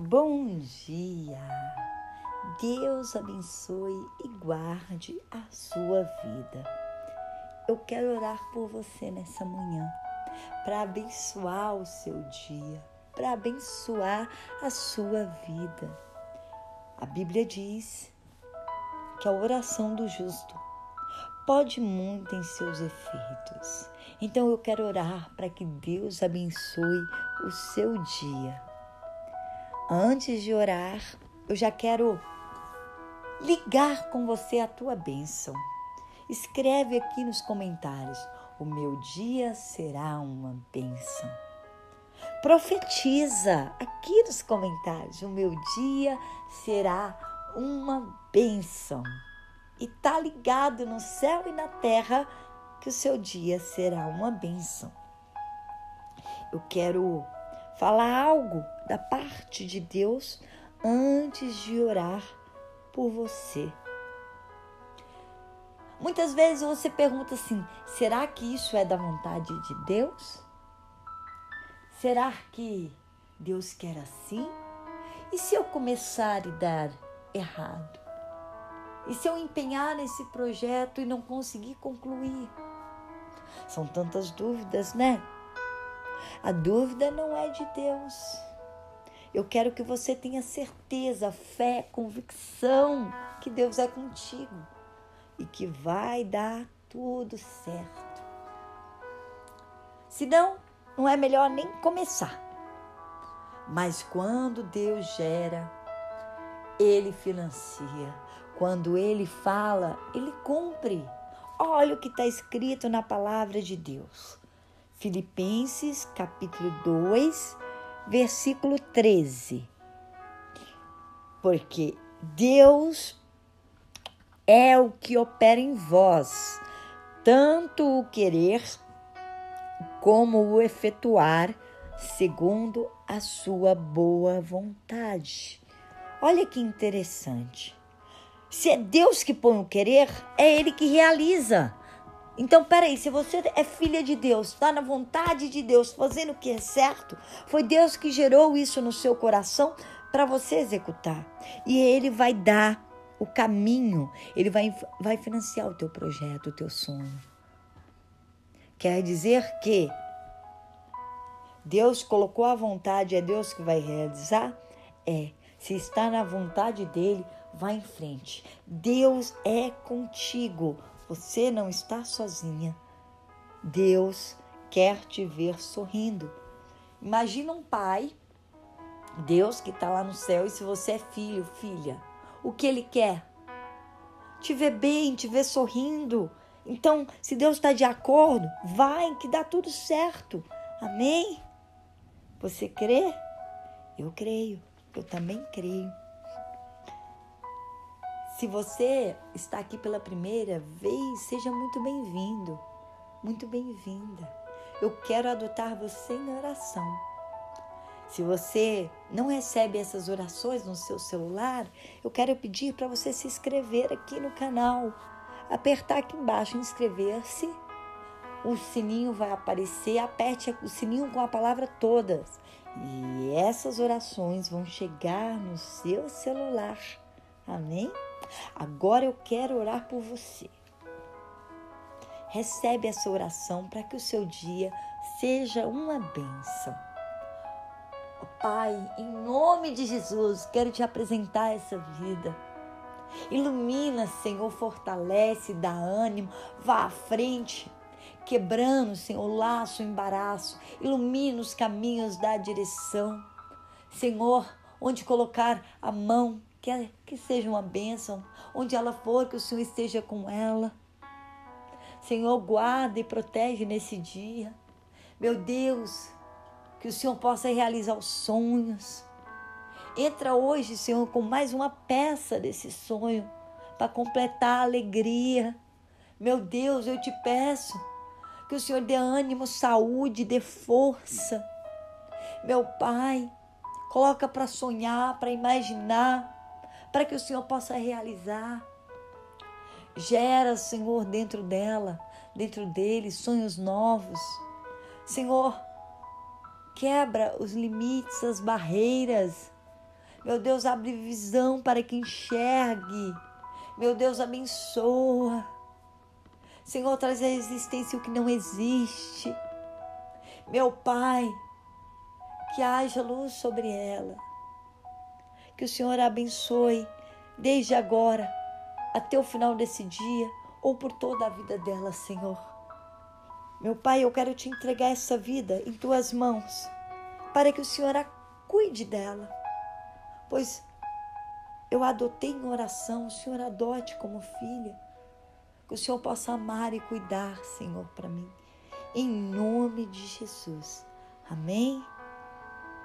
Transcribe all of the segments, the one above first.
Bom dia! Deus abençoe e guarde a sua vida. Eu quero orar por você nessa manhã, para abençoar o seu dia, para abençoar a sua vida. A Bíblia diz que a oração do justo pode muito em seus efeitos. Então eu quero orar para que Deus abençoe o seu dia Antes de orar, eu já quero ligar com você a tua bênção. Escreve aqui nos comentários: o meu dia será uma bênção. Profetiza aqui nos comentários: o meu dia será uma bênção. E tá ligado no céu e na terra que o seu dia será uma bênção. Eu quero falar algo da parte de Deus antes de orar por você. Muitas vezes você pergunta assim: será que isso é da vontade de Deus? Será que Deus quer assim? E se eu começar a dar errado? E se eu empenhar nesse projeto e não conseguir concluir? São tantas dúvidas, né? A dúvida não é de Deus. Eu quero que você tenha certeza, fé, convicção que Deus é contigo e que vai dar tudo certo. Se não, não é melhor nem começar. Mas quando Deus gera, Ele financia. Quando Ele fala, Ele cumpre. Olha o que está escrito na palavra de Deus. Filipenses capítulo 2, versículo 13. Porque Deus é o que opera em vós, tanto o querer como o efetuar, segundo a sua boa vontade. Olha que interessante. Se é Deus que põe o querer, é Ele que realiza. Então, peraí, se você é filha de Deus, está na vontade de Deus, fazendo o que é certo, foi Deus que gerou isso no seu coração para você executar. E Ele vai dar o caminho, Ele vai, vai financiar o teu projeto, o teu sonho. Quer dizer que Deus colocou a vontade, é Deus que vai realizar? É. Se está na vontade dele, vá em frente. Deus é contigo. Você não está sozinha. Deus quer te ver sorrindo. Imagina um pai, Deus que está lá no céu, e se você é filho, filha, o que ele quer? Te ver bem, te ver sorrindo. Então, se Deus está de acordo, vai que dá tudo certo. Amém? Você crê? Eu creio. Eu também creio. Se você está aqui pela primeira vez, seja muito bem-vindo, muito bem-vinda. Eu quero adotar você em oração. Se você não recebe essas orações no seu celular, eu quero pedir para você se inscrever aqui no canal. Apertar aqui embaixo, inscrever-se. O sininho vai aparecer, aperte o sininho com a palavra todas. E essas orações vão chegar no seu celular. Amém? Agora eu quero orar por você. Recebe essa oração para que o seu dia seja uma bênção. Pai, em nome de Jesus, quero te apresentar essa vida. Ilumina, Senhor, fortalece, dá ânimo, vá à frente, quebrando, Senhor, o laço, o embaraço. Ilumina os caminhos da direção. Senhor, onde colocar a mão, que, que seja uma bênção, onde ela for, que o Senhor esteja com ela. Senhor, guarda e protege nesse dia. Meu Deus, que o Senhor possa realizar os sonhos. Entra hoje, Senhor, com mais uma peça desse sonho para completar a alegria. Meu Deus, eu te peço que o Senhor dê ânimo, saúde, dê força. Meu Pai, coloca para sonhar, para imaginar para que o Senhor possa realizar. Gera, Senhor, dentro dela, dentro dele, sonhos novos. Senhor, quebra os limites, as barreiras. Meu Deus, abre visão para que enxergue. Meu Deus, abençoa. Senhor, traz à existência o que não existe. Meu Pai, que haja luz sobre ela. Que o Senhor a abençoe desde agora até o final desse dia ou por toda a vida dela, Senhor. Meu Pai, eu quero te entregar essa vida em tuas mãos, para que o Senhor a cuide dela, pois eu adotei em oração, o Senhor adote como filha, que o Senhor possa amar e cuidar, Senhor, para mim, em nome de Jesus. Amém?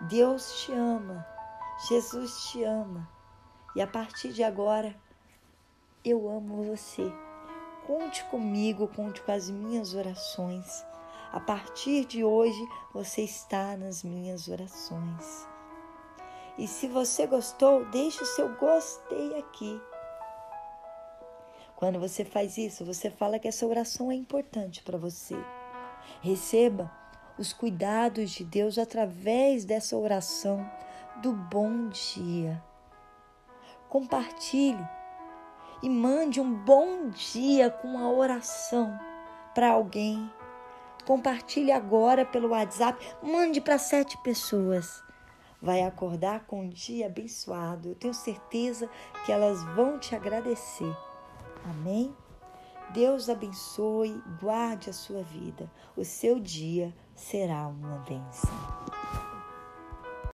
Deus te ama, Jesus te ama, e a partir de agora, eu amo você. Conte comigo, conte com as minhas orações. A partir de hoje, você está nas minhas orações. E se você gostou, deixe o seu gostei aqui. Quando você faz isso, você fala que essa oração é importante para você. Receba os cuidados de Deus através dessa oração do bom dia. Compartilhe e mande um bom dia com a oração para alguém. Compartilhe agora pelo WhatsApp, mande para sete pessoas. Vai acordar com um dia abençoado. Eu tenho certeza que elas vão te agradecer. Amém? Deus abençoe, guarde a sua vida. O seu dia será uma bênção.